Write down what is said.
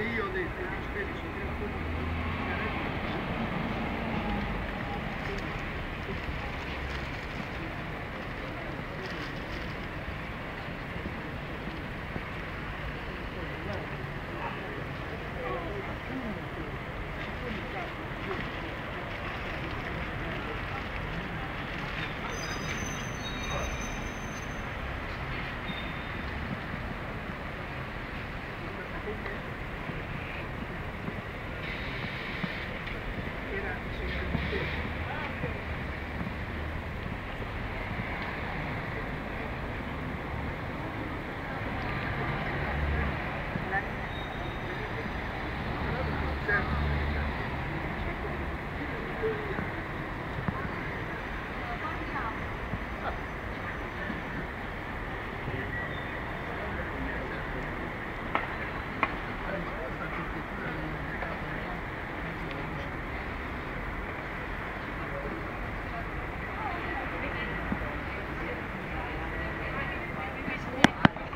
io ho detto, Woo!